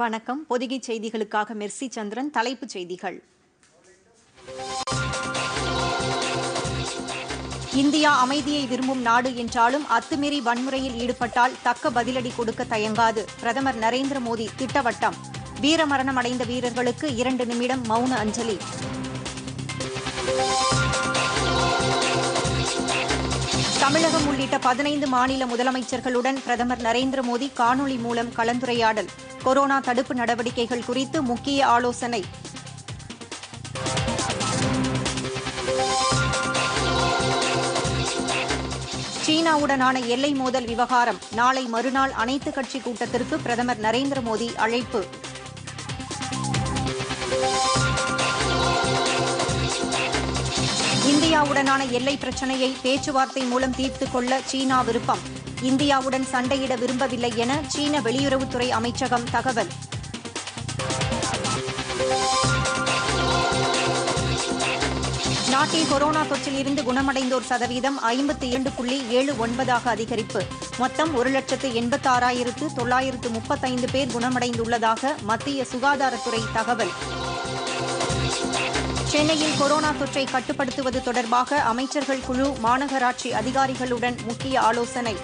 வணக்கம். பொதிகை செய்திகளுக்காக மெர்சி சந்திரன் தலைப்புச் செய்திகள். இந்தியா அமைதியை விரும்பும் நாடு என்றாலும் அத்துமீறி வன்முறையில் ஈடுபட்டால் தக்க பதிலடி கொடுக்க தயங்காது. பிரதமர் நரேந்திர மோடி திட்டவட்டம். வீரமரணம் அடைந்த வீரர்களுக்கு இரண்டு நிமிடம் மௌன அஞ்சலி. தமிழகம் உள்ளிட்ட பதினைந்து மாநில முதலமைச்சர்களுடன் பிரதமர் நரேந்திர மோடி காணொலி மூலம் கலந்துரையாடல். கொரோனா தடுப்பு நடவடிக்கைகள் குறித்து முக்கிய ஆலோசனை. சீனாவுடனான எல்லை மோதல் விவகாரம். நாளை மறுநாள் அனைத்துக் கட்சி கூட்டத்திற்கு பிரதமர் நரேந்திர மோடி அழைப்பு. இந்தியாவுடனான எல்லை பிரச்சினையை பேச்சுவார்த்தை மூலம் தீர்த்துக் கொள்ள சீனா விருப்பம். இந்தியாவுடன் சண்டையிட விரும்பவில்லை என சீன வெளியுறவுத்துறை அமைச்சகம் தகவல். நாட்டில் கொரோனா தொற்றில் இருந்து குணமடைந்தோர் சதவீதம் ஐம்பத்தி இரண்டு புள்ளி ஏழு ஒன்பதாக அதிகரிப்பு. மொத்தம் ஒரு லட்சத்து எண்பத்தாறாயிரத்து தொள்ளாயிரத்து முப்பத்தைந்து பேர் குணமடைந்துள்ளதாக மத்திய சுகாதாரத்துறை தகவல். சென்னையில் கொரோனா தொற்றை கட்டுப்படுத்துவது தொடர்பாக அமைச்சர்கள் குழு மாநகராட்சி அதிகாரிகளுடன் முக்கிய ஆலோசனை.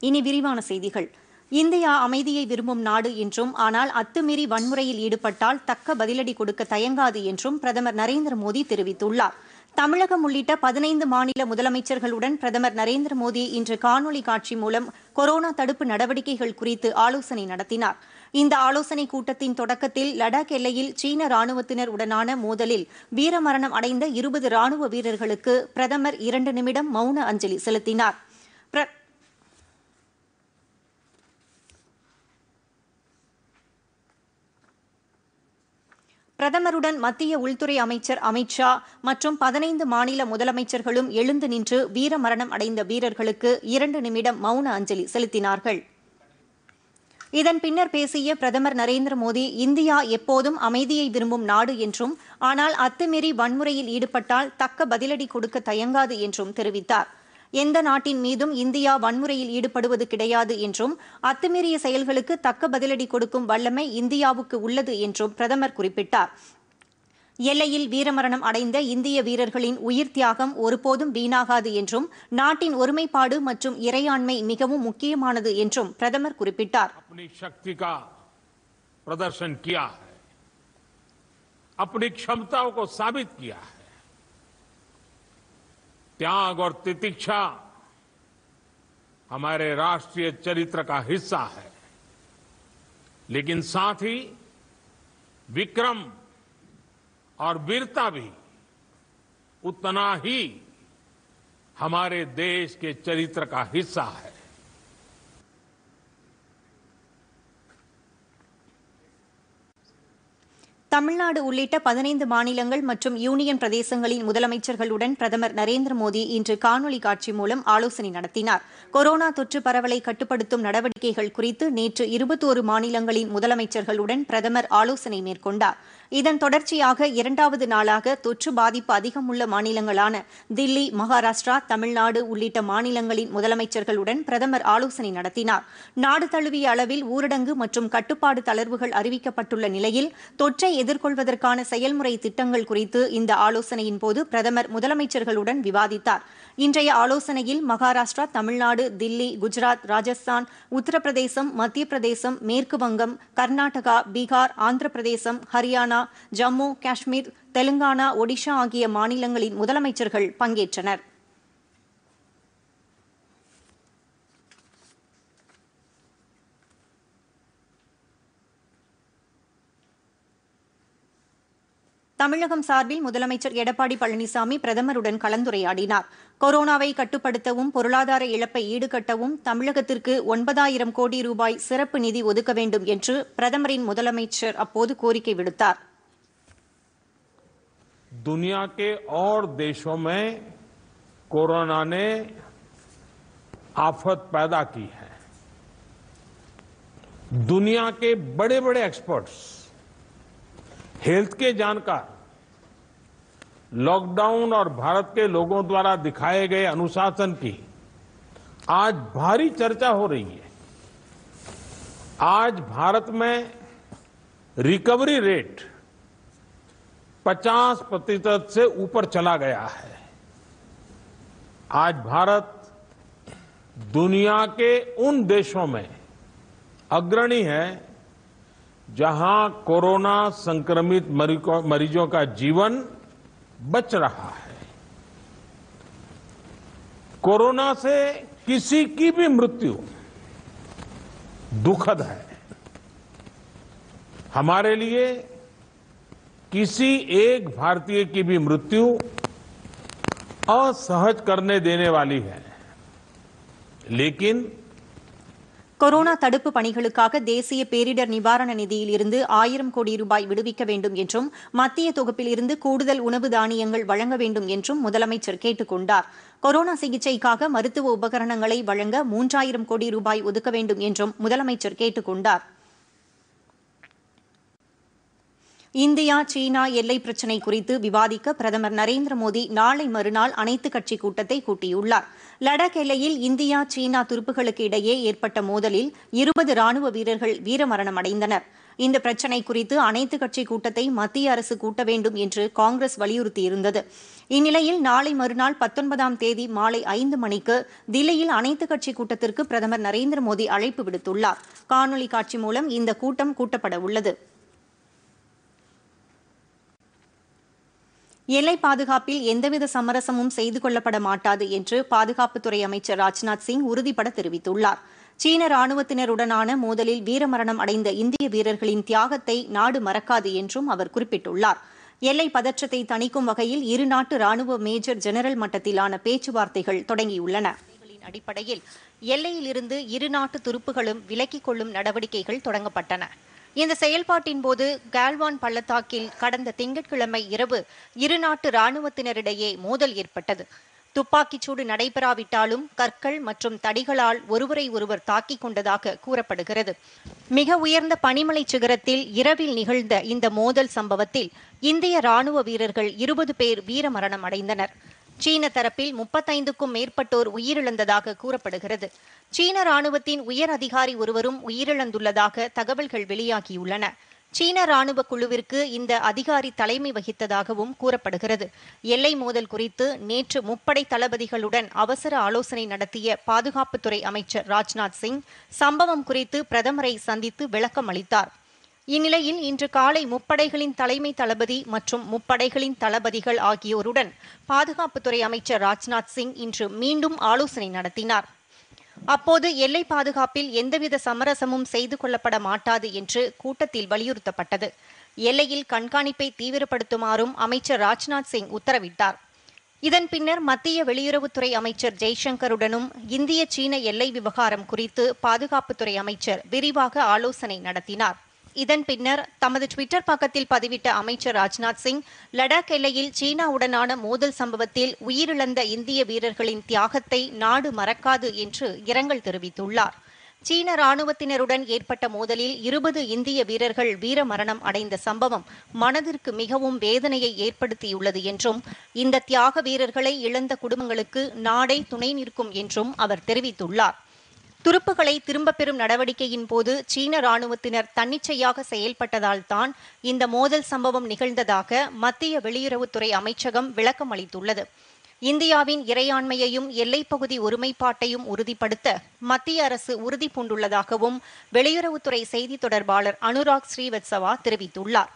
இனி விரிவான செய்திகள். இந்தியா அமைதியை விரும்பும் நாடு என்றும் ஆனால் அத்துமீறி வன்முறையில் ஈடுபட்டால் தக்க பதிலடி கொடுக்க தயங்காது என்றும் பிரதமர் நரேந்திர மோடி தெரிவித்துள்ளார். தமிழகம் உள்ளிட்ட பதினைந்து மாநில முதலமைச்சர்களுடன் பிரதமர் நரேந்திர மோடி இன்று காணொலி காட்சி மூலம் கொரோனா தடுப்பு நடவடிக்கைகள் குறித்து ஆலோசனை நடத்தினார். இந்த ஆலோசனைக் கூட்டத்தின் தொடக்கத்தில் லடாக் எல்லையில் சீன ராணுவத்தினர் உடனான மோதலில் வீரமரணம் அடைந்த இருபது ராணுவ வீரர்களுக்கு பிரதமர் இரண்டு நிமிடம் மௌன அஞ்சலி செலுத்தினார் பிர- பிரதமருடன் மத்திய உள்துறை அமைச்சர் அமித் ஷா மற்றும் பதினைந்து மாநில முதலமைச்சர்களும் எழுந்து நின்று வீரமரணம் அடைந்த வீரர்களுக்கு இரண்டு நிமிடம் மௌன அஞ்சலி செலுத்தினார்கள். இதன் பின்னர் பேசிய பிரதமர் நரேந்திர மோடி இந்தியா எப்போதும் அமைதியை விரும்பும் நாடு என்றும் ஆனால் அத்துமீறி வன்முறையில் ஈடுபட்டால் தக்க பதிலடி கொடுக்க தயங்காது என்றும் தெரிவித்தார். எந்த நாட்டின் மீதும் இந்தியா வன்முறையில் ஈடுபடுவது கிடையாது என்றும் அத்துமீறிய செயல்களுக்கு தக்க பதிலடி கொடுக்கும் வல்லமை இந்தியாவுக்கு உள்ளது என்றும் பிரதமர் குறிப்பிட்டார் எல்லையில் வீரமரணம் அடைந்த இந்திய வீரர்களின் உயிர் தியாகம் ஒருபோதும் வீணாகாது என்றும் நாட்டின் ஒருமைப்பாடு மற்றும் இறையாண்மை மிகவும் முக்கியமானது என்றும் பிரதமர் குறிப்பிட்டார் अपनी शक्ति का प्रदर्शन किया है अपनी क्षमताओं को साबित किया है त्याग और तितिक्षा हमारे राष्ट्रीय चरित्र का हिस्सा है। लेकिन साथ ही विक्रम और वीरता भी उतना ही हमारे देश के चरित्र का हिस्सा है। தமிழ்நாடு உள்ளிட்ட பதினைந்து மாநிலங்கள் மற்றும் யூனியன் பிரதேசங்களின் முதலமைச்சர்களுடன் பிரதமர் நரேந்திர மோடி இன்று காணொலி காட்சி மூலம் ஆலோசனை நடத்தினார். கொரோனா தொற்று பரவலை கட்டுப்படுத்தும் நடவடிக்கைகள் குறித்து நேற்று இருபத்தோரு மாநிலங்களின் முதலமைச்சர்களுடன் பிரதமர் ஆலோசனை மேற்கொண்டார். இதன் தொடர்ச்சியாக இரண்டாவது நாளாக தொற்று பாதிப்பு அதிகம் உள்ள மாநிலங்களான தில்லி மகாராஷ்டிரா தமிழ்நாடு உள்ளிட்ட மாநிலங்களின் முதலமைச்சர்களுடன் பிரதமர் ஆலோசனை நடத்தினார். நாடு தழுவிய அளவில் ஊரடங்கு மற்றும் கட்டுப்பாடு தளர்வுகள் அறிவிக்கப்பட்டுள்ள நிலையில் தொற்றை எதிர்கொள்வதற்கான செயல்முறை திட்டங்கள் குறித்து இந்த ஆலோசனையின் போது பிரதமர் முதலமைச்சர்களுடன் விவாதித்தார். இன்றைய ஆலோசனையில் மகாராஷ்டிரா தமிழ்நாடு தில்லி குஜராத் ராஜஸ்தான் உத்தரப்பிரதேசம் மத்திய பிரதேசம் மேற்கு வங்கம் கர்நாடகா பீகார் ஆந்திர பிரதேசம் ஹரியானா ஜம்மு காஷ்மீர் தெலுங்கானா ஒடிஷா ஆகிய மாநிலங்களின் முதலமைச்சர்கள் பங்கேற்றனர். தமிழகம் சார்பில் முதலமைச்சர் எடப்பாடி பழனிசாமி பிரதமருடன் கலந்துரையாடினார். கொரோனாவை கட்டுப்படுத்தவும் பொருளாதார இழப்பை ஈடுகட்டவும் தமிழகத்திற்கு ஒன்பதாயிரம் கோடி ரூபாய் சிறப்பு நிதி ஒதுக்க வேண்டும் என்று பிரதமரின் முதலமைச்சர் அப்போது கோரிக்கை விடுத்தார். दुनिया के और देशों में कोरोना ने आफत पैदा की है। दुनिया के बड़े बड़े एक्सपर्ट्स हेल्थ के जानकार लॉकडाउन और भारत के लोगों द्वारा दिखाए गए अनुशासन की आज भारी चर्चा हो रही है। आज भारत में रिकवरी रेट 50 प्रतिशत से ऊपर चला गया है। आज भारत दुनिया के उन देशों में अग्रणी है जहाँ कोरोना संक्रमित मरीजों का जीवन बच रहा है। कोरोना से किसी की भी मृत्यु दुखद है। हमारे लिए किसी एक भारतीय की भी मृत्यु असहज करने देने वाली है लेकिन கொரோனா தடுப்பு பணிகளுக்காக தேசிய பேரிடர் நிவாரண நிதியில் இருந்து ஆயிரம் கோடி ரூபாய் விடுவிக்க வேண்டும் என்றும் மத்திய தொகுப்பில் இருந்து கூடுதல் உணவு தானியங்கள் வழங்க வேண்டும் என்றும் முதலமைச்சர் கேட்டுக் கொண்டார் கொரோனா சிகிச்சைக்காக மருத்துவ உபகரணங்களை வழங்க மூன்றாயிரம் கோடி ரூபாய் ஒதுக்க வேண்டும் என்றும் முதலமைச்சர் கேட்டுக் கொண்டார் இந்தியா சீனா எல்லை பிரச்சினை குறித்து விவாதிக்க பிரதமர் நரேந்திர மோடி நாளை மறுநாள் அனைத்துக் கட்சி கூட்டத்தை கூட்டியுள்ளார். லடாக் எல்லையில் இந்தியா சீனா துருப்புகளுக்கு இடையே ஏற்பட்ட மோதலில் இருபது ராணுவ வீரர்கள் வீரமரணம் அடைந்தனர் இந்த பிரச்சினை குறித்து அனைத்துக் கட்சி கூட்டத்தை மத்திய அரசு கூட்ட வேண்டும் என்று காங்கிரஸ் வலியுறுத்தியிருந்தது. இந்நிலையில் நாளை மறுநாள் பத்தொன்பதாம் தேதி மாலை ஐந்து மணிக்கு தில்லியில் அனைத்துக் கட்சி கூட்டத்திற்கு பிரதமர் நரேந்திர மோடி அழைப்பு விடுத்துள்ளார். காணொலி காட்சி மூலம் இந்த கூட்டம் கூட்டப்பட உள்ளது. எல்லை பாதுகாப்பில் எந்தவித சமரசமும் செய்து கொள்ளப்பட மாட்டாது என்று பாதுகாப்புத்துறை அமைச்சர் ராஜ்நாத் சிங் உறுதிபட தெரிவித்துள்ளார். சீன ராணுவத்தினருடனான மோதலில் வீரமரணம் அடைந்த இந்திய வீரர்களின் தியாகத்தை நாடு மறக்காது என்றும் அவர் குறிப்பிட்டுள்ளார். எல்லை பதற்றத்தை தணிக்கும் வகையில் இரு நாட்டு ராணுவ மேஜர் ஜெனரல் மட்டத்திலான பேச்சுவார்த்தைகள் தொடங்கியுள்ளன. அடிப்படையில் எல்லையிலிருந்து இரு நாட்டு துருப்புகளும் விலக்கிக் கொள்ளும் நடவடிக்கைகள் தொடங்கப்பட்டன. இந்த செயல்பாட்டின் போது கால்வான் பள்ளத்தாக்கில் கடந்த திங்கட்கிழமை இரவு இரு நாட்டு ராணுவத்தினரிடையே மோதல் ஏற்பட்டது. துப்பாக்கிச்சூடு நடைபெறாவிட்டாலும் கற்கள் மற்றும் தடிகளால் ஒருவரை ஒருவர் தாக்கிக் கொண்டதாக கூறப்படுகிறது. மிக உயர்ந்த பனிமலை சிகரத்தில் இரவில் நிகழ்ந்த இந்த மோதல் சம்பவத்தில் இந்திய ராணுவ வீரர்கள் இருபது பேர் வீரமரணம் அடைந்தனர். சீன தரப்பில் முப்பத்தைந்துக்கும் மேற்பட்டோர் உயிரிழந்ததாக கூறப்படுகிறது. சீன ராணுவத்தின் உயர் அதிகாரி ஒருவரும் உயிரிழந்துள்ளதாக தகவல்கள் வெளியாகியுள்ளன. சீன ராணுவ குழுவிற்கு இந்த அதிகாரி தலைமை வகித்ததாகவும் கூறப்படுகிறது. எல்லை மோதல் குறித்து நேற்று முப்படை தளபதிகளுடன் அவசர ஆலோசனை நடத்திய பாதுகாப்புத்துறை அமைச்சர் ராஜ்நாத் சிங் சம்பவம் குறித்து பிரதமரை சந்தித்து விளக்கம் அளித்தார் இந்நிலையில் இன்று காலை முப்படைகளின் தலைமை தளபதி மற்றும் முப்படைகளின் தளபதிகள் ஆகியோருடன் பாதுகாப்புத்துறை அமைச்சர் ராஜ்நாத் சிங் இன்று மீண்டும் ஆலோசனை நடத்தினார். அப்போது எல்லை பாதுகாப்பில் எந்தவித சமரசமும் செய்து கொள்ளப்பட மாட்டாது என்று கூட்டத்தில் வலியுறுத்தப்பட்டது. எல்லையில் கண்காணிப்பை தீவிரப்படுத்துமாறும் அமைச்சர் ராஜ்நாத் சிங் உத்தரவிட்டார். இதன் பின்னர் மத்திய வெளியுறவுத்துறை அமைச்சர் ஜெய்சங்கருடனும் இந்திய சீன எல்லை விவகாரம் குறித்து பாதுகாப்புத்துறை அமைச்சர் விரிவாக ஆலோசனை நடத்தினார். இதன் பின்னர் தமது ட்விட்டர் பக்கத்தில் பதிவிட்ட அமைச்சர் ராஜ்நாத் சிங் லடாக் எல்லையில் சீனாவுடனான மோதல் சம்பவத்தில் உயிரிழந்த இந்திய வீரர்களின் தியாகத்தை நாடு மறக்காது என்று இரங்கல் தெரிவித்துள்ளார். சீன ராணுவத்தினருடன் ஏற்பட்ட மோதலில் இருபது இந்திய வீரர்கள் வீரமரணம் அடைந்த சம்பவம் மனதிற்கு மிகவும் வேதனையை ஏற்படுத்தியுள்ளது என்றும் இந்த தியாக வீரர்களை இழந்த குடும்பங்களுக்கு நாடே துணை நிற்கும் என்றும் அவர் தெரிவித்துள்ளார். துருப்புகளை திரும்பப் பெறும் நடவடிக்கையின் போது சீன ராணுவத்தினர் தன்னிச்சையாக செயல்பட்டதால் தான் இந்த மோதல் சம்பவம் நிகழ்ந்ததாக மத்திய வெளியுறவுத்துறை அமைச்சகம் விளக்கம் அளித்துள்ளது. இந்தியாவின் இறையாண்மையையும் எல்லைப்பகுதி ஒருமைப்பாட்டையும் உறுதிப்படுத்த மத்திய அரசு உறுதி பூண்டுள்ளதாகவும் வெளியுறவுத்துறை செய்தி தொடர்பாளர் அனுராக் ஸ்ரீவத்சவா தெரிவித்துள்ளார்.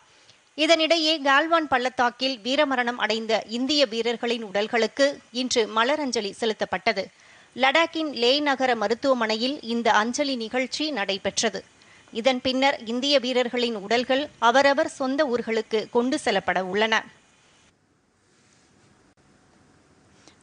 இதனிடையே கால்வான் பள்ளத்தாக்கில் வீரமரணம் அடைந்த இந்திய வீரர்களின் உடல்களுக்கு இன்று மலரஞ்சலி செலுத்தப்பட்டது. லடாக்கின் லே நகர மருத்துவமனையில் இந்த அஞ்சலி நிகழ்ச்சி நடைபெற்றது. இதன் பின்னர் இந்திய வீரர்களின் உடல்கள் அவரவர் சொந்த ஊர்களுக்கு கொண்டு செல்லப்பட உள்ளன.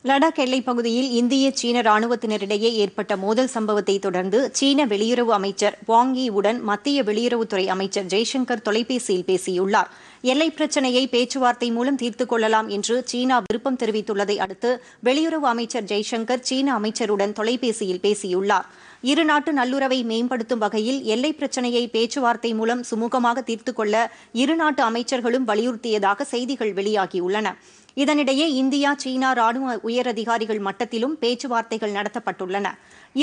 லடாக் எல்லைப் பகுதியில் இந்திய சீன ராணுவத்தினரிடையே ஏற்பட்ட மோதல் சம்பவத்தை தொடர்ந்து சீன வெளியுறவு அமைச்சர் வாங் யி உடன் மத்திய வெளியுறவுத்துறை அமைச்சர் ஜெய்சங்கர் தொலைபேசியில் பேசியுள்ளார். எல்லை பிரச்சினையை பேச்சுவார்த்தை மூலம் தீர்த்துக் கொள்ளலாம் என்று சீனா விருப்பம் தெரிவித்துள்ளதை அடுத்து வெளியுறவு அமைச்சர் ஜெய்சங்கர் சீன அமைச்சருடன் தொலைபேசியில் பேசியுள்ளார். இரு நாட்டு நல்லுறவை மேம்படுத்தும் வகையில் எல்லை பிரச்சினையை பேச்சுவார்த்தை மூலம் சுமூகமாக தீர்த்துக் கொள்ள இரு நாட்டு அமைச்சர்களும் வலியுறுத்தியதாக செய்திகள் வெளியாகியுள்ளன. இதனிடையே இந்தியா சீனா ராணுவ உயரதிகாரிகள் மட்டத்திலும் பேச்சுவார்த்தைகள் நடத்தப்பட்டுள்ளன.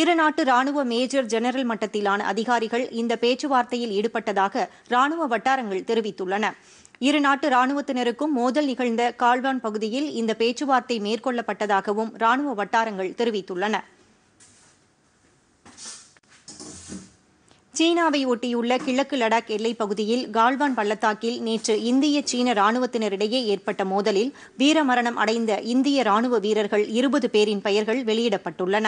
இரு நாட்டு ராணுவ மேஜர் ஜெனரல் மட்டத்திலான அதிகாரிகள் இந்த பேச்சுவார்த்தையில் ஈடுபட்டதாக ராணுவ வட்டாரங்கள் தெரிவித்துள்ளன. இரு நாட்டு ராணுவத்தினருக்கும் மோதல் நிகழ்ந்த கால்வான் பகுதியில் இந்த பேச்சுவார்த்தை மேற்கொள்ளப்பட்டதாகவும் ராணுவ வட்டாரங்கள் தெரிவித்துள்ளன. சீனாவை ஒட்டியுள்ள கிழக்கு லடாக் எல்லைப் பகுதியில் கால்வான் பள்ளத்தாக்கில் நேற்று இந்திய சீன ராணுவத்தினரிடையே ஏற்பட்ட மோதலில் வீரமரணம் அடைந்த இந்திய ராணுவ வீரர்கள் இருபது பேரின் பெயர்கள் வெளியிடப்பட்டுள்ளன.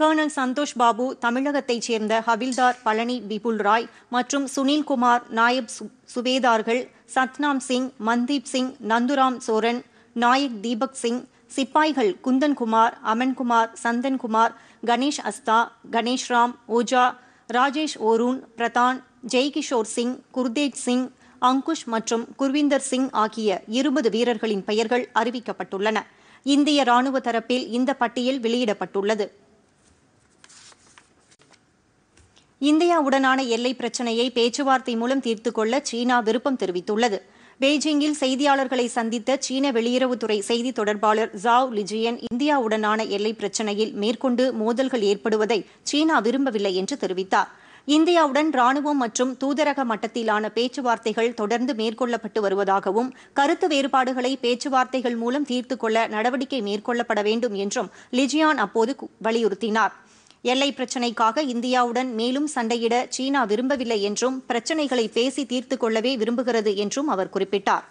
கர்னல் சந்தோஷ் பாபு தமிழகத்தைச் சேர்ந்த ஹவில்தார் பழனி பிபுல் ராய் மற்றும் சுனில்குமார் நாயப் சு- சுபேதார்கள் சத்னாம் சிங் மன்தீப் சிங் நந்துராம் சோரன் நாயக் தீபக் சிங் சிப்பாய்கள் குந்தன்குமார் அமன்குமார் சந்தன்குமார் கணேஷ் அஸ்தா கணேஷ் ராம் ஓஜா ராஜேஷ் ஓரூன் பிரதான் ஜெய்கிஷோர் சிங் குர்தேஜ் சிங் அங்குஷ் மற்றும் குர்விந்தர் சிங் ஆகிய இருபது வீரர்களின் பெயர்கள் அறிவிக்கப்பட்டுள்ளன. இந்திய ராணுவ தரப்பில் இந்த பட்டியல் வெளியிடப்பட்டுள்ளது. இந்தியாவுடனான எல்லை பிரச்சினையை பேச்சுவார்த்தை மூலம் தீர்த்துக் கொள்ள சீனா விருப்பம் தெரிவித்துள்ளது. பெய்ஜிங்கில் செய்தியாளர்களை சந்தித்த சீன வெளியுறவுத்துறை செய்தி தொடர்பாளர் ஜாவ் லிஜியன் இந்தியாவுடனான எல்லை பிரச்சினையில் மேற்கொண்டு மோதல்கள் ஏற்படுவதை சீனா விரும்பவில்லை என்று தெரிவித்தார். இந்தியாவுடன் ராணுவம் மற்றும் தூதரக மட்டத்திலான பேச்சுவார்த்தைகள் தொடர்ந்து மேற்கொள்ளப்பட்டு வருவதாகவும் கருத்து வேறுபாடுகளை பேச்சுவார்த்தைகள் மூலம் தீர்த்துக் கொள்ள நடவடிக்கை மேற்கொள்ளப்பட வேண்டும் என்றும் லிஜியான் அப்போது வலியுறுத்தினாா் வலியுறுத்தினார். எல்லை பிரச்சினைக்காக இந்தியாவுடன் மேலும் சண்டையிட சீனா விரும்பவில்லை என்றும் பிரச்சினைகளை பேசி தீர்த்துக் கொள்ளவே விரும்புகிறது என்றும் அவர் குறிப்பிட்டார்.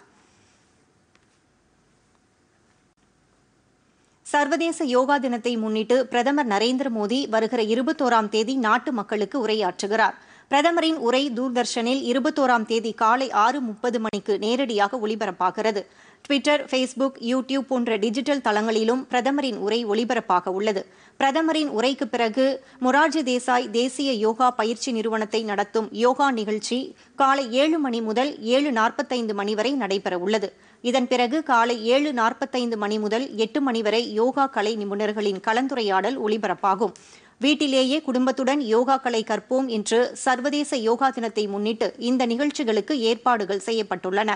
சர்வதேச யோகா தினத்தை முன்னிட்டு பிரதமர் நரேந்திர மோடி வருகிற இருபத்தோராம் தேதி நாட்டு மக்களுக்கு உரையாற்றுகிறார். பிரதமரின் உரை தூர்தர்ஷனில் இருபத்தோராம் தேதி காலை ஆறு முப்பது மணிக்கு நேரடியாக ஒளிபரப்பாகிறது. ட்விட்டர் ஃபேஸ்புக் யூடியூப் போன்ற டிஜிட்டல் தளங்களிலும் பிரதமரின் உரை ஒளிபரப்பாக உள்ளது. பிரதமரின் உரைக்கு பிறகு மொரார்ஜி தேசாய் தேசிய யோகா பயிற்சி நிறுவனத்தை நடத்தும் யோகா நிகழ்ச்சி காலை ஏழு மணி முதல் ஏழு நாற்பத்தைந்து மணி வரை நடைபெற உள்ளது. இதன் பிறகு காலை ஏழு நாற்பத்தைந்து மணி முதல் எட்டு மணி வரை யோகா கலை நிபுணர்களின் கலந்துரையாடல் ஒளிபரப்பாகும். வீட்டிலேயே குடும்பத்துடன் யோகாக்களை கற்போம் என்று சர்வதேச யோகா தினத்தை முன்னிட்டு இந்த நிகழ்ச்சிகளுக்கு ஏற்பாடுகள் செய்யப்பட்டுள்ளன.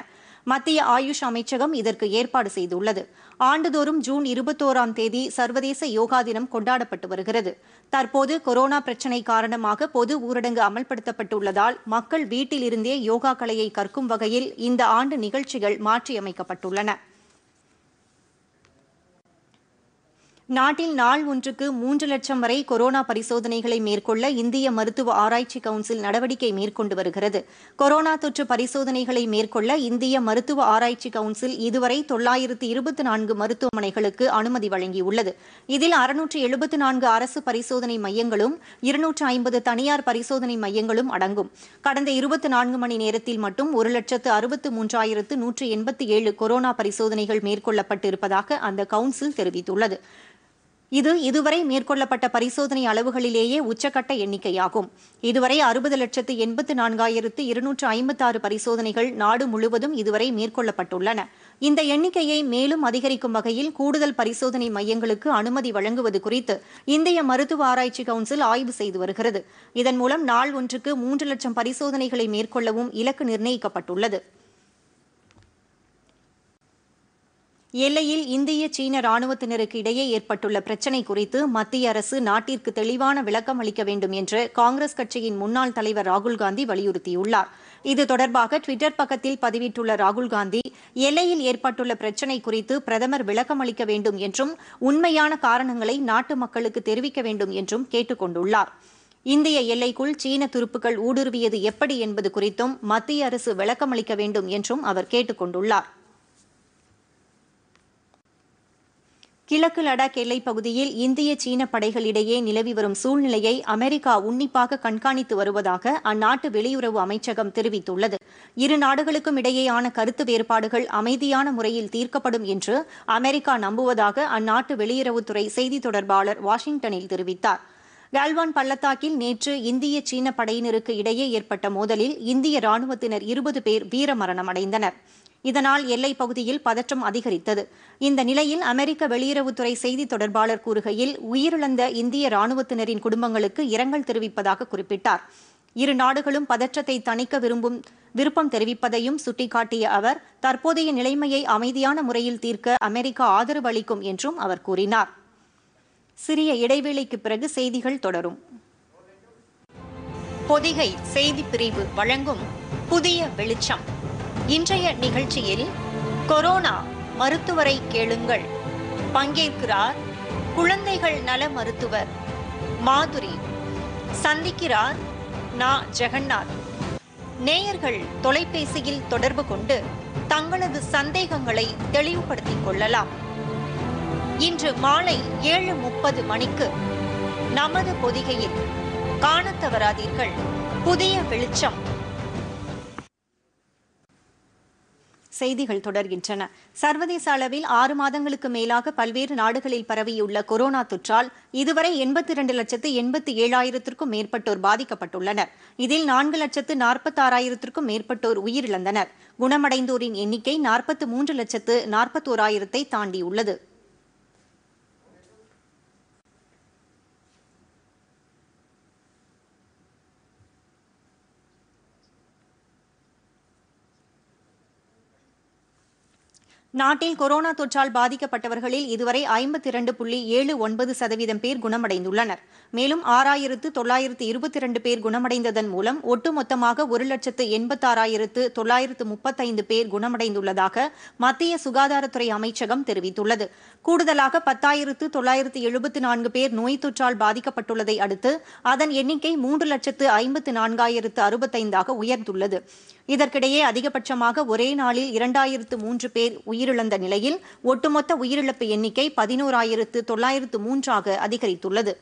மத்திய ஆயுஷ் அமைச்சகம் இதற்கு ஏற்பாடு செய்துள்ளது. ஆண்டுதோறும் ஜூன் இருபத்தோராம் தேதி சர்வதேச யோகா தினம் கொண்டாடப்பட்டு வருகிறது. தற்போது கொரோனா பிரச்சினை காரணமாக பொது ஊரடங்கு அமல்படுத்தப்பட்டுள்ளதால் மக்கள் வீட்டிலிருந்தே யோகா கலையை கற்கும் வகையில் இந்த ஆண்டு நிகழ்ச்சிகள் மாற்றியமைக்கப்பட்டுள்ளன. நாட்டில் நாள் ஒன்றுக்கு மூன்று லட்சம் வரை கொரோனா பரிசோதனைகளை மேற்கொள்ள இந்திய மருத்துவ ஆராய்ச்சி கவுன்சில் நடவடிக்கை மேற்கொண்டு வருகிறது. கொரோனா தொற்று பரிசோதனைகளை மேற்கொள்ள இந்திய மருத்துவ ஆராய்ச்சி கவுன்சில் இதுவரை தொள்ளாயிரத்து இருபத்தி நான்கு மருத்துவமனைகளுக்கு அனுமதி வழங்கியுள்ளது. இதில் அறுநூற்று எழுபத்து நான்கு அரசு பரிசோதனை மையங்களும் இருநூற்று ஐம்பது தனியார் பரிசோதனை மையங்களும் அடங்கும். கடந்த இருபத்தி நான்கு மணி நேரத்தில் மட்டும் ஒரு லட்சத்து அறுபத்து மூன்றாயிரத்து நூற்று எண்பத்தி ஏழு கொரோனா பரிசோதனைகள் மேற்கொள்ளப்பட்டிருப்பதாக அந்த கவுன்சில் தெரிவித்துள்ளது. இது இதுவரை மேற்கொள்ளப்பட்ட பரிசோதனை அளவுகளிலேயே உச்சக்கட்ட எண்ணிக்கையாகும். இதுவரை அறுபது லட்சத்து எண்பத்து நான்காயிரத்து இருநூற்று ஐம்பத்தாறு பரிசோதனைகள் நாடு முழுவதும் இதுவரை மேற்கொள்ளப்பட்டுள்ளன. இந்த எண்ணிக்கையை மேலும் அதிகரிக்கும் வகையில் கூடுதல் பரிசோதனை மையங்களுக்கு அனுமதி வழங்குவது குறித்து இந்திய மருத்துவ ஆராய்ச்சி கவுன்சில் ஆய்வு செய்து வருகிறது. இதன் மூலம் நாள் ஒன்றுக்கு மூன்று லட்சம் பரிசோதனைகளை மேற்கொள்ளவும் இலக்கு நிர்ணயிக்கப்பட்டுள்ளது. எல்லையில் இந்திய சீன ராணுவத்தினருக்கு இடையே ஏற்பட்டுள்ள பிரச்சினை குறித்து மத்திய அரசு நாட்டிற்கு தெளிவான விளக்கம் அளிக்க வேண்டும் என்று காங்கிரஸ் கட்சியின் முன்னாள் தலைவர் ராகுல் காந்தி வலியுறுத்தியுள்ளார். இது தொடர்பாக டுவிட்டர் பக்கத்தில் பதிவிட்டுள்ள ராகுல் காந்தி எல்லையில் ஏற்பட்டுள்ள பிரச்சினை குறித்து பிரதமர் விளக்கம் அளிக்க வேண்டும் என்றும் உண்மையான காரணங்களை நாட்டு மக்களுக்கு தெரிவிக்க வேண்டும் என்றும் கேட்டுக் கொண்டுள்ளார். இந்திய எல்லைக்குள் சீன துருப்புக்கள் ஊடுருவியது எப்படி என்பது குறித்தும் மத்திய அரசு விளக்கமளிக்க வேண்டும் என்றும் அவர் கேட்டுக் கொண்டுள்ளார். கிழக்கு லடாக் எல்லைப் பகுதியில் இந்திய சீன படைகளிடையே நிலவி வரும் சூழ்நிலையை அமெரிக்கா உன்னிப்பாக கண்காணித்து வருவதாக அந்நாட்டு வெளியுறவு அமைச்சகம் தெரிவித்துள்ளது. இரு நாடுகளுக்கும் இடையேயான கருத்து வேறுபாடுகள் அமைதியான முறையில் தீர்க்கப்படும் என்று அமெரிக்கா நம்புவதாக அந்நாட்டு வெளியுறவுத்துறை செய்தி தொடர்பாளர் வாஷிங்டனில் தெரிவித்தார். கால்வான் பள்ளத்தாக்கில் நேற்று இந்திய சீன படையினருக்கு இடையே ஏற்பட்ட மோதலில் இந்திய ராணுவத்தினர் இருபது பேர் வீரமரணம் அடைந்தனர் இதனால் எல்லைப் பகுதியில் பதற்றம் அதிகரித்தது. இந்த நிலையில் அமெரிக்க வெளியுறவுத்துறை செய்தி தொடர்பாளர் கூறுகையில் உயிரிழந்த இந்திய ராணுவத்தினரின் குடும்பங்களுக்கு இரங்கல் தெரிவிப்பதாக குறிப்பிட்டார். இரு நாடுகளும் பதற்றத்தை தணிக்க விரும்பும் விருப்பம் தெரிவிப்பதையும் சுட்டிக்காட்டிய அவர் தற்போதைய நிலைமையை அமைதியான முறையில் தீர்க்க அமெரிக்கா ஆதரவு அளிக்கும் என்றும் அவர் கூறினார். சிறிய இடைவேளைக்கு பிறகு செய்திகள் தொடரும். பொதிகை செய்தி பிரிவு வழங்கும் புதிய வெளிச்சம். இன்றைய நிகழ்ச்சியில் கொரோனா மருத்துவரை கேளுங்கள். பங்கேற்கிறார் குழந்தைகள் நல மருத்துவர் மாதுரி. சந்திக்கிறார் நா. ஜெகநாத் நேயர்கள் தொலைபேசியில் தொடர்பு கொண்டு தங்களது சந்தேகங்களை தெளிவுபடுத்திக் கொள்ளலாம். இன்று மாலை ஏழு முப்பது மணிக்கு நமது பொதிகையில் காணத்தவராதீர்கள் புதிய வெளிச்சம் செய்திகள் தொடர்கின்றன. சர்வதேச அளவில் ஆறு மாதங்களுக்கு மேலாக பல்வேறு நாடுகளில் பரவியுள்ள கொரோனா தொற்றால் இதுவரை எண்பத்தி இரண்டு லட்சத்து எண்பத்தி ஏழாயிரத்திற்கும் மேற்பட்டோர் பாதிக்கப்பட்டுள்ளனர். இதில் நான்கு லட்சத்து நாற்பத்தாறாயிரத்திற்கும் மேற்பட்டோர் உயிரிழந்தனர். குணமடைந்தோரின் எண்ணிக்கை நாற்பத்து மூன்று லட்சத்து நாற்பத்தோராயிரத்தை தாண்டியுள்ளது. நாட்டில் கொரோனா தொற்றால் பாதிக்கப்பட்டவர்களில் இதுவரை ஐம்பத்தி இரண்டு புள்ளி ஏழு ஒன்பது சதவீதம் பேர் குணமடைந்துள்ளனர். மேலும் ஆறாயிரத்து தொள்ளாயிரத்து இருபத்தி இரண்டு பேர் குணமடைந்ததன் மூலம் ஒட்டுமொத்தமாக ஒரு லட்சத்து எண்பத்தாறாயிரத்து தொள்ளாயிரத்து முப்பத்தைந்து பேர் குணமடைந்துள்ளதாக மத்திய சுகாதாரத்துறை அமைச்சகம் தெரிவித்துள்ளது. கூடுதலாக பத்தாயிரத்து தொள்ளாயிரத்து எழுபத்தி நான்கு பேர் நோய் தொற்றால் பாதிக்கப்பட்டுள்ளதை அடுத்து அதன் எண்ணிக்கை மூன்று லட்சத்து ஐம்பத்து நான்காயிரத்து அறுபத்தைந்தாக உயர்ந்துள்ளது. இதற்கிடையே அதிகபட்சமாக ஒரே நாளில் இரண்டாயிரத்து மூன்று பேர் உயிரிழந்த நிலையில் ஒட்டுமொத்த உயிரிழப்பு எண்ணிக்கை பதினோராயிரத்து தொள்ளாயிரத்து மூன்றாக அதிகரித்துள்ளது.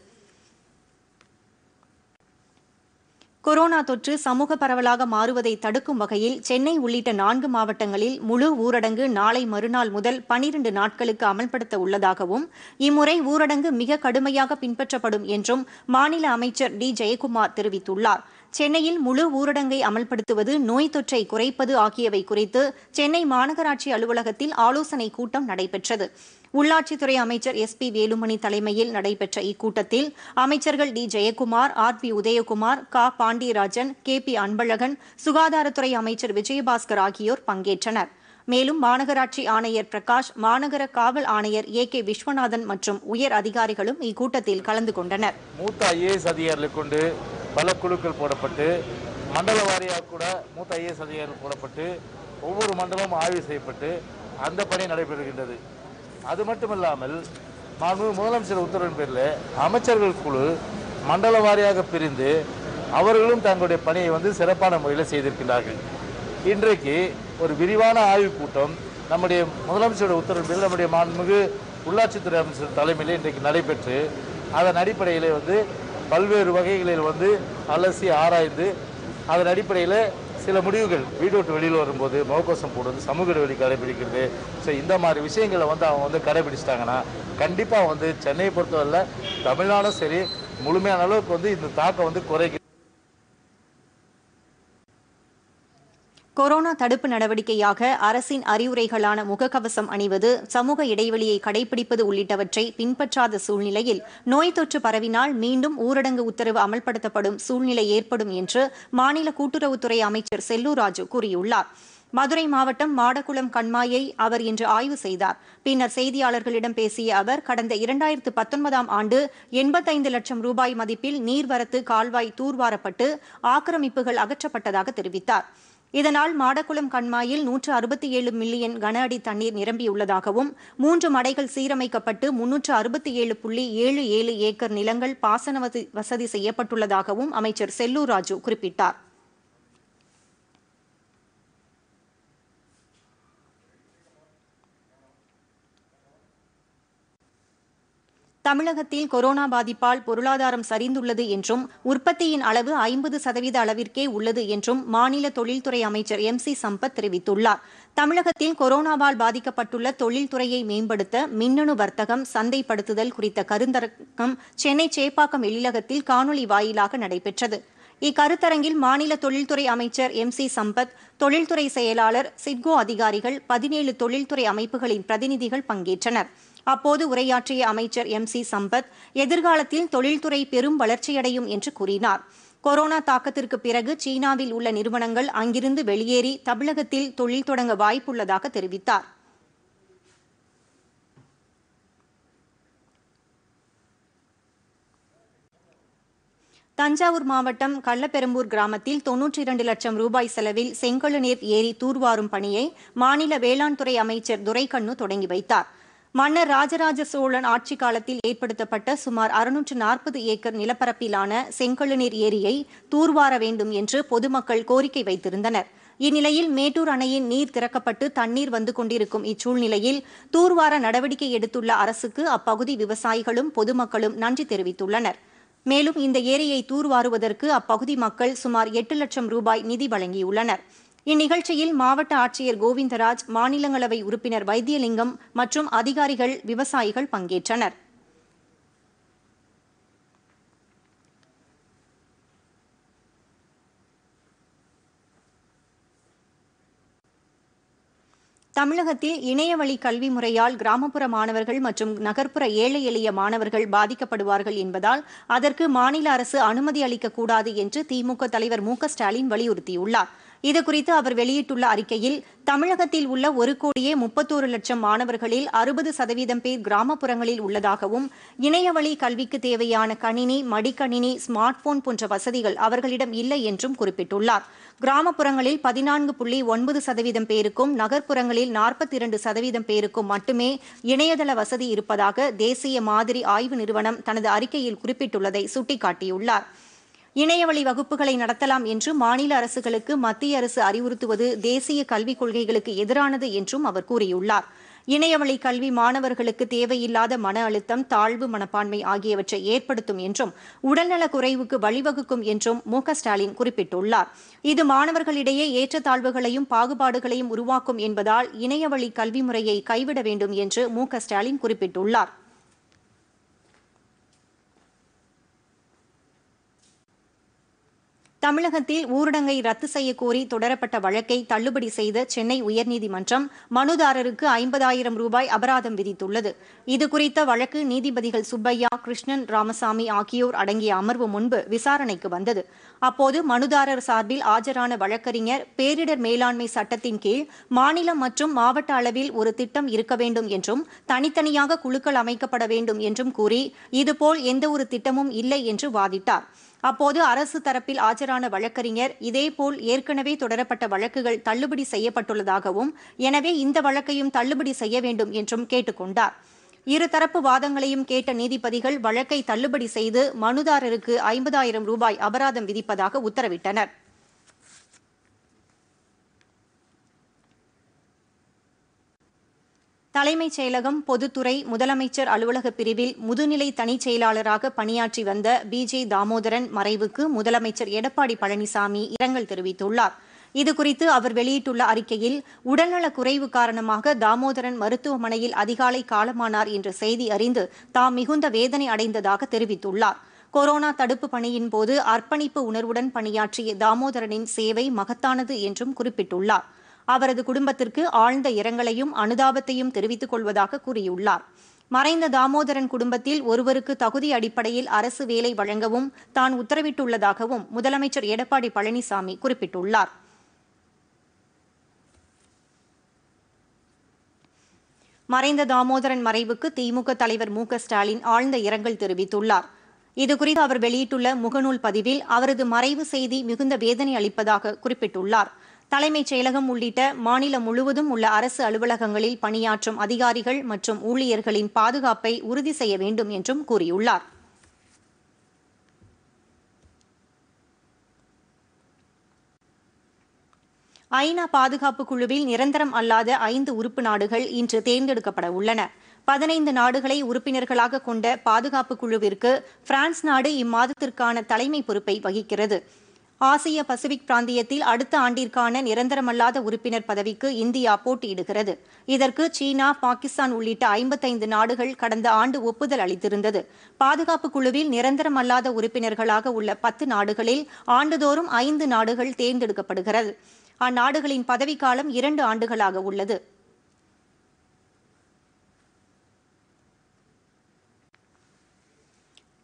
கொரோனா தொற்று சமூக பரவலாக மாறுவதை தடுக்கும் வகையில் சென்னை உள்ளிட்ட நான்கு மாவட்டங்களில் முழு ஊரடங்கு நாளை மறுநாள் முதல் பனிரண்டு நாட்களுக்கு அமல்படுத்த உள்ளதாகவும் இம்முறை ஊரடங்கு மிக கடுமையாக பின்பற்றப்படும் என்றும் மாநில அமைச்சர் டி. ஜெயக்குமார் தெரிவித்துள்ளார். சென்னையில் முழு ஊரடங்கை அமல்படுத்துவது நோய் தொற்றை குறைப்பது ஆகியவை குறித்து சென்னை மாநகராட்சி அலுவலகத்தில் ஆலோசனை கூட்டம் நடைபெற்றது. உள்ளாட்சித்துறை அமைச்சர் எஸ் பி வேலுமணி தலைமையில் நடைபெற்ற இக்கூட்டத்தில் அமைச்சர்கள் D. Jayakumar R. B. Udhayakumar க. பாண்டியராஜன் கே. பி. அன்பழகன் சுகாதாரத்துறை அமைச்சர் விஜயபாஸ்கர் ஆகியோர் பங்கேற்றனர். மேலும் மாநகராட்சி ஆணையர் பிரகாஷ் மாநகர காவல் ஆணையர் ஏ கே விஸ்வநாதன் மற்றும் உயர் அதிகாரிகளும் இக்கூட்டத்தில் கலந்து கொண்டனர். மூத்த ஐஏஎஸ் அதிகாரிகளை கொண்டு பல குழுக்கள் போடப்பட்டு மண்டல வாரியாக கூட மூத்த ஐஏஎஸ் அதிகாரிகள் போடப்பட்டு ஒவ்வொரு மண்டலமும் ஆய்வு செய்யப்பட்டு அந்த பணி நடைபெறுகின்றது. அது மட்டுமில்லாமல் மாண்பு முதலமைச்சர் உத்தரவின் பேரில் அமைச்சர்கள் குழு மண்டல வாரியாக பிரிந்து அவர்களும் தங்களுடைய பணியை வந்து சிறப்பான முறையில் செய்திருக்கிறார்கள் இன்றைக்கு ஒரு விரிவான ஆய்வுக் கூட்டம். நம்முடைய முதலமைச்சருடைய உத்தரவின் நம்முடைய மாண்புமிகு உள்ளாட்சித்துறை அமைச்சர் தலைமையில் இன்றைக்கு நடைபெற்று அதன் அடிப்படையில் வந்து பல்வேறு வகைகளில் வந்து அலசி ஆராய்ந்து அதன் அடிப்படையில் சில முடிவுகள் வீடு விட்டு வெளியில் வரும்போது முகக்கோசம் போடுறது சமூக இடைவெளி கடைபிடிக்கிறது. ஸோ இந்த மாதிரி விஷயங்களை வந்து அவங்க வந்து கடைபிடிச்சிட்டாங்கன்னா கண்டிப்பாக வந்து சென்னையை பொறுத்தவரையில் தமிழ்நாடும் சரி முழுமையான அளவுக்கு வந்து இந்த தாக்கம் வந்து குறைக்கும் கொரோனா தடுப்பு நடவடிக்கையாக அரசின் அறிவுரைகளான முகக்கவசம் அணிவது சமூக இடைவெளியை கடைபிடிப்பது உள்ளிட்டவற்றை பின்பற்றாத சூழ்நிலையில் நோய் தொற்று பரவினால் மீண்டும் ஊரடங்கு உத்தரவு அமல்படுத்தப்படும் சூழ்நிலை ஏற்படும் என்று மாநில கூட்டுறவுத்துறை அமைச்சர் செல்லூர் ராஜு கூறியுள்ளார். மதுரை மாவட்டம் மாடக்குளம் கண்மாயை அவர் இன்று ஆய்வு செய்தார். பின்னர் செய்தியாளர்களிடம் பேசிய அவர் கடந்த இரண்டாயிரத்து பத்தொன்பதாம் ஆண்டு எண்பத்தைந்து லட்சம் ரூபாய் மதிப்பில் நீர்வரத்து கால்வாய் தூர்வாரப்பட்டு ஆக்கிரமிப்புகள் அகற்றப்பட்டதாக தெரிவித்தார். இதனால் மாடக்குளம் கண்மாயில் நூற்று அறுபத்தி ஏழு மில்லியன் கன அடி தண்ணீர் நிரம்பியுள்ளதாகவும் மூன்று மடைகள் சீரமைக்கப்பட்டு முன்னூற்று அறுபத்தி ஏழு புள்ளி ஏழு ஏழு ஏக்கர் நிலங்கள் பாசன வசதி- வசதி செய்யப்பட்டுள்ளதாகவும் அமைச்சர் செல்லூர் ராஜு குறிப்பிட்டார். தமிழகத்தில் கொரோனா பாதிப்பால் பொருளாதாரம் சரிந்துள்ளது என்றும் உற்பத்தியின் அளவு ஐம்பது சதவீத அளவிற்கே உள்ளது என்றும் மாநில தொழில்துறை அமைச்சர் எம் சி சம்பத் தெரிவித்துள்ளார். தமிழகத்தில் கொரோனாவால் பாதிக்கப்பட்டுள்ள தொழில்துறையை மேம்படுத்த மின்னணு வர்த்தகம் சந்தைப்படுத்துதல் குறித்த கருந்தரங்கம் சென்னை சேப்பாக்கம் எழிலகத்தில் காணொலி வாயிலாக நடைபெற்றது. இக்கருத்தரங்கில் மாநில தொழில்துறை அமைச்சர் எம் சி சம்பத் தொழில்துறை செயலாளர் சிட்கோ அதிகாரிகள் பதினேழு தொழில்துறை அமைப்புகளின் பிரதிநிதிகள் பங்கேற்றனர். அப்போது உரையாற்றிய அமைச்சர் எம் சி சம்பத் எதிர்காலத்தில் தொழில்துறை பெரும் வளர்ச்சியடையும் என்று கூறினார். கொரோனா தாக்கத்திற்கு பிறகு சீனாவில் உள்ள நிறுவனங்கள் அங்கிருந்து வெளியேறி தமிழகத்தில் தொழில் தொடங்க வாய்ப்புள்ளதாக தெரிவித்தார். தஞ்சாவூர் மாவட்டம் கள்ளப்பெரும்பூர் கிராமத்தில் தொன்னூற்றி இரண்டு லட்சம் ரூபாய் செலவில் செங்கழுநீர் ஏரி தூர்வாரும் பணியை மாநில வேளாண் துறை அமைச்சர் துரைக்கண்ணு தொடங்கி வைத்தார். மன்னர் ராஜராஜ சோழன் ஆட்சி காலத்தில் ஏற்படுத்தப்பட்ட சுமார் அறுநூற்று நாற்பது ஏக்கர் நிலப்பரப்பிலான செங்கழுநீர் ஏரியை தூர்வார வேண்டும் என்று பொதுமக்கள் கோரிக்கை வைத்திருந்தனர். இந்நிலையில் மேட்டூர் அணையின் நீர் திறக்கப்பட்டு தண்ணீர் வந்து கொண்டிருக்கும் இச்சூழ்நிலையில் தூர்வார நடவடிக்கை எடுத்துள்ள அரசுக்கு அப்பகுதி விவசாயிகளும் பொதுமக்களும் நன்றி தெரிவித்துள்ளனர். மேலும் இந்த ஏரியை தூர்வாருவதற்கு அப்பகுதி மக்கள் சுமார் எட்டு லட்சம் ரூபாய் நிதி வழங்கியுள்ளனர். இந்நிகழ்ச்சியில் மாவட்ட ஆட்சியர் கோவிந்தராஜ் மாநிலங்களவை உறுப்பினர் வைத்தியலிங்கம் மற்றும் அதிகாரிகள் விவசாயிகள் பங்கேற்றனர். தமிழகத்தில் இணையவழி கல்வி முறையால் கிராமப்புற மாணவர்கள் மற்றும் நகர்ப்புற ஏழை எளிய மாணவர்கள் பாதிக்கப்படுவார்கள் என்பதால் அதற்கு மாநில அரசு அனுமதி அளிக்கக்கூடாது என்று திமுக தலைவர் மு ஸ்டாலின் வலியுறுத்தியுள்ளார். இதுகுறித்து அவர் வெளியிட்டுள்ள அறிக்கையில் தமிழகத்தில் உள்ள ஒரு கோடியே முப்பத்தோரு லட்சம் மாணவர்களில் அறுபது சதவீதம் பேர் கிராமப்புறங்களில் உள்ளதாகவும் இணையவழி கல்விக்கு தேவையான கணினி மடிக்கணினி ஸ்மார்ட் போன் போன்ற வசதிகள் அவர்களிடம் இல்லை என்றும் குறிப்பிட்டுள்ளார். கிராமப்புறங்களில் பதினான்கு புள்ளி ஒன்பது சதவீதம் பேருக்கும் நகர்ப்புறங்களில் நாற்பத்தி இரண்டு சதவீதம் பேருக்கும் மட்டுமே இணையதள வசதி இருப்பதாக தேசிய மாதிரி ஆய்வு நிறுவனம் தனது அறிக்கையில் குறிப்பிட்டுள்ளதை சுட்டிக்காட்டியுள்ளார். இணையவழி வகுப்புகளை நடத்தலாம் என்று மாநில அரசுகளுக்கு மத்திய அரசு அறிவுறுத்துவது தேசிய கல்விக் கொள்கைகளுக்கு எதிரானது என்றும் அவர் கூறியுள்ளார். இணையவழி கல்வி மாணவர்களுக்கு தேவையில்லாத மன அழுத்தம் தாழ்வு மனப்பான்மை ஆகியவற்றை ஏற்படுத்தும் என்றும் உடல்நலக் குறைவுக்கு வழிவகுக்கும் என்றும் மு ஸ்டாலின் குறிப்பிட்டுள்ளார். இது மாணவர்களிடையே ஏற்றத்தாழ்வுகளையும் பாகுபாடுகளையும் உருவாக்கும் என்பதால் இணையவழி கல்வி முறையை கைவிட வேண்டும் என்று மு ஸ்டாலின் குறிப்பிட்டுள்ளார். தமிழகத்தில் ஊரடங்கை ரத்து செய்யக்கோரி தொடரப்பட்ட வழக்கை தள்ளுபடி செய்த சென்னை உயர்நீதிமன்றம் மனுதாரருக்கு ஐம்பதாயிரம் ரூபாய் அபராதம் விதித்துள்ளது. இதுகுறித்த வழக்கு நீதிபதிகள் சுப்பையா கிருஷ்ணன் ராமசாமி ஆகியோர் அடங்கிய அமர்வு முன்பு விசாரணைக்கு வந்தது. அப்போது மனுதாரர் சார்பில் ஆஜரான வழக்கறிஞர் பேரிடர் மேலாண்மை சட்டத்தின் கீழ் மாநிலம் மற்றும் மாவட்ட அளவில் ஒரு திட்டம் இருக்க வேண்டும் என்றும் தனித்தனியாக குழுக்கள் அமைக்கப்பட வேண்டும் என்றும் கூறி இதுபோல் எந்த ஒரு திட்டமும் இல்லை என்று வாதிட்டார். அப்போது அரசு தரப்பில் ஆஜரான வழக்கறிஞர் இதேபோல் ஏற்கனவே தொடரப்பட்ட வழக்குகள் தள்ளுபடி செய்யப்பட்டுள்ளதாகவும் எனவே இந்த வழக்கையும் தள்ளுபடி செய்ய வேண்டும் என்றும் கேட்டுக்கொண்டார். இருதரப்பு வாதங்களையும் கேட்ட நீதிபதிகள் வழக்கை தள்ளுபடி செய்து மனுதாரருக்கு ஐம்பதாயிரம் ரூபாய் அபராதம் விதிப்பதாக உத்தரவிட்டனர். தலைமைச் செயலகம் பொதுத்துறை முதலமைச்சர் அலுவலக பிரிவில் முதுநிலை தனிச் செயலாளராக பணியாற்றி வந்த பி. ஜே. தாமோதரன் மறைவுக்கு முதலமைச்சர் எடப்பாடி பழனிசாமி இரங்கல் தெரிவித்துள்ளார். இதுகுறித்து அவர் வெளியிட்டுள்ள அறிக்கையில் உடல்நலக் குறைவு காரணமாக தாமோதரன் மருத்துவமனையில் அதிகாலை காலமானார் என்ற செய்தி அறிந்து தாம் மிகுந்த வேதனை அடைந்ததாக தெரிவித்துள்ளார். கொரோனா தடுப்பு பணியின் போது அர்ப்பணிப்பு உணர்வுடன் பணியாற்றிய தாமோதரனின் சேவை மகத்தானது என்றும் குறிப்பிட்டுள்ளார். அவரது குடும்பத்திற்கு ஆழ்ந்த இரங்கலையும் அனுதாபத்தையும் தெரிவித்துக் கொள்வதாக கூறியுள்ளார். மறைந்த தாமோதரன் குடும்பத்தில் ஒருவருக்கு தகுதி அடிப்படையில் அரசு வேலை வழங்கவும் தான் உத்தரவிட்டுள்ளதாகவும் முதலமைச்சர் எடப்பாடி பழனிசாமி குறிப்பிட்டுள்ளார். மறைந்த தாமோதரன் மறைவுக்கு திமுக தலைவர் மு. ஸ்டாலின் ஆழ்ந்த இரங்கல் தெரிவித்துள்ளார். இதுகுறித்து அவர் வெளியிட்டுள்ள முகநூல் பதிவில் அவரது மறைவு செய்தி மிகுந்த வேதனை அளிப்பதாக குறிப்பிட்டுள்ளார். தலைமைச் செயலகம் உள்ளிட்ட மாநிலம் முழுவதும் உள்ள அரசு அலுவலகங்களில் பணியாற்றும் அதிகாரிகள் மற்றும் ஊழியர்களின் பாதுகாப்பை உறுதி செய்ய வேண்டும் என்றும் கூறியுள்ளார். ஐநா பாதுகாப்பு குழுவில் நிரந்தரம் அல்லாத ஐந்து உறுப்பு நாடுகள் இன்று தேர்ந்தெடுக்கப்பட உள்ளன. பதினைந்து நாடுகளை உறுப்பினர்களாக கொண்ட பாதுகாப்பு குழுவிற்கு பிரான்ஸ் நாடு இம்மாதத்திற்கான தலைமை பொறுப்பை வகிக்கிறது. ஆசிய பசிபிக் பிராந்தியத்தில் அடுத்த ஆண்டிற்கான நிரந்தரமல்லாத உறுப்பினர் பதவிக்கு இந்தியா போட்டியிடுகிறது. இதற்கு சீனா பாகிஸ்தான் உள்ளிட்ட ஐம்பத்தைந்து நாடுகள் கடந்த ஆண்டு ஒப்புதல் அளித்திருந்தது. பாதுகாப்பு குழுவில் நிரந்தரமல்லாத உறுப்பினர்களாக உள்ள பத்து நாடுகளில் ஆண்டுதோறும் ஐந்து நாடுகள் தேர்ந்தெடுக்கப்படுகிறது. அந்நாடுகளின் பதவிக்காலம் இரண்டு ஆண்டுகளாக உள்ளது.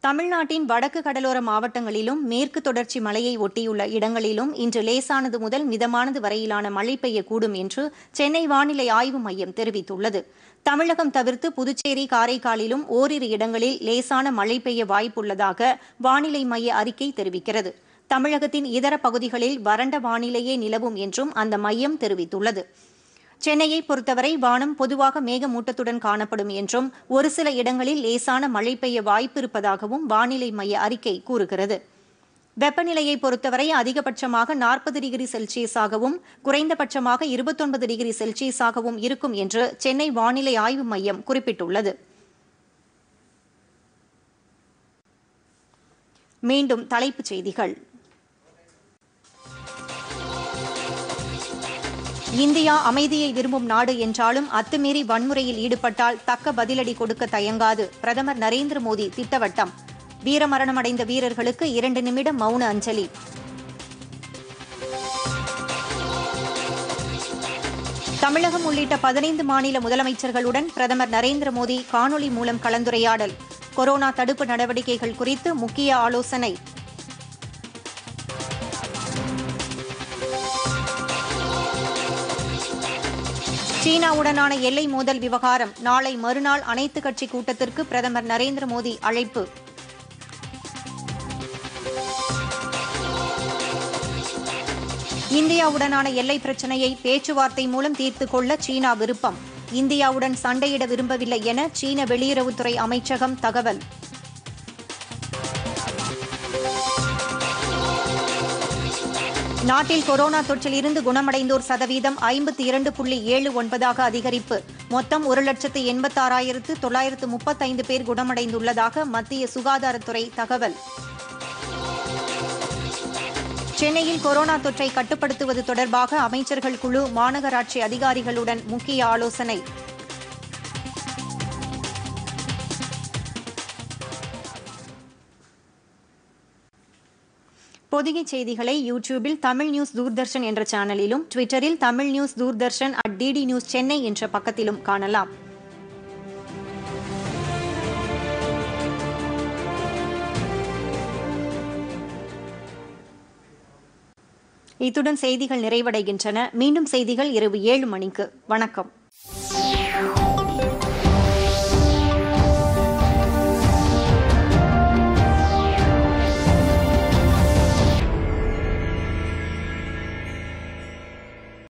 தமிழ்நாட்டின் வடக்கு கடலோர மாவட்டங்களிலும் மேற்கு தொடர்ச்சி மலையை ஒட்டியுள்ள இடங்களிலும் இன்று லேசானது முதல் மிதமானது வரையிலான மழை பெய்யக்கூடும் என்று சென்னை வானிலை ஆய்வு மையம் தெரிவித்துள்ளது. தமிழகம் தவிர்த்து புதுச்சேரி காரைக்காலிலும் ஓரிரு இடங்களில் லேசான மழை பெய்ய வாய்ப்புள்ளதாக வானிலை மைய அறிக்கை தெரிவிக்கிறது. தமிழகத்தின் இதர பகுதிகளில் வறண்ட வானிலையே நிலவும் என்றும் அந்த மையம் தெரிவித்துள்ளது. சென்னையை பொறுத்தவரை வானம் பொதுவாக மேகமூட்டத்துடன் காணப்படும் என்றும் ஒரு சில இடங்களில் லேசான மழை பெய்ய வாய்ப்பு இருப்பதாகவும் வானிலை மைய அறிக்கை கூறுகிறது. வெப்பநிலையை பொறுத்தவரை அதிகபட்சமாக நாற்பது டிகிரி செல்சியஸாகவும் குறைந்தபட்சமாக இருபத்தொன்பது டிகிரி செல்சியஸாகவும் இருக்கும் என்று சென்னை வானிலை ஆய்வு மையம் குறிப்பிட்டுள்ளது. மீண்டும் தலைப்புச் செய்திகள். இந்தியா அமைதியை விரும்பும் நாடு என்றாலும் அத்துமீறி வன்முறையில் ஈடுபட்டால் தக்க பதிலடி கொடுக்க தயங்காது. பிரதமர் நரேந்திர மோடி திட்டவட்டம். வீரமரணமடைந்த வீரர்களுக்கு இரண்டு நிமிடம் மௌன அஞ்சலி. தமிழகம் உள்ளிட்ட பதினைந்து மாநில முதலமைச்சர்களுடன் பிரதமர் நரேந்திர மோடி காணொலி மூலம் கலந்துரையாடல். கொரோனா தடுப்பு நடவடிக்கைகள் குறித்து முக்கிய ஆலோசனை. சீனாவுடனான எல்லை மோதல் விவகாரம். நாளை மறுநாள் அனைத்து கட்சி கூட்டத்திற்கு பிரதமர் நரேந்திர மோடி அழைப்பு. இந்தியாவுடனான எல்லை பிரச்சினையை பேச்சுவார்த்தை மூலம் தீர்த்துக் கொள்ள சீனா விருப்பம். இந்தியாவுடன் சண்டையிட விரும்பவில்லை என சீன வெளியுறவுத்துறை அமைச்சகம் தகவல். நாட்டில் கொரோனா தொற்றில் இருந்து குணமடைந்தோர் சதவீதம் ஐம்பத்தி இரண்டு புள்ளி ஏழு ஒன்பதாக அதிகரிப்பு. மொத்தம் ஒரு லட்சத்து எண்பத்தாறாயிரத்து தொள்ளாயிரத்து முப்பத்தைந்து பேர் குணமடைந்துள்ளதாக மத்திய சுகாதாரத்துறை தகவல். சென்னையில் கொரோனா தொற்றை கட்டுப்படுத்துவது தொடர்பாக அமைச்சர்கள் குழு மாநகராட்சி அதிகாரிகளுடன் முக்கிய ஆலோசனை. பொதிகை செய்திகளை யூடியூபில் தமிழ் நியூஸ் தூர்தர்ஷன் என்ற சேனலிலும் ட்விட்டரில் Tamil news Doordarshan at DD news Chennai என்ற பக்கத்திலும் காணலாம். இத்துடன் செய்திகள் நிறைவடைகின்றன. மீண்டும் செய்திகள் இரவு ஏழு மணிக்கு. வணக்கம்.